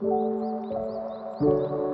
Música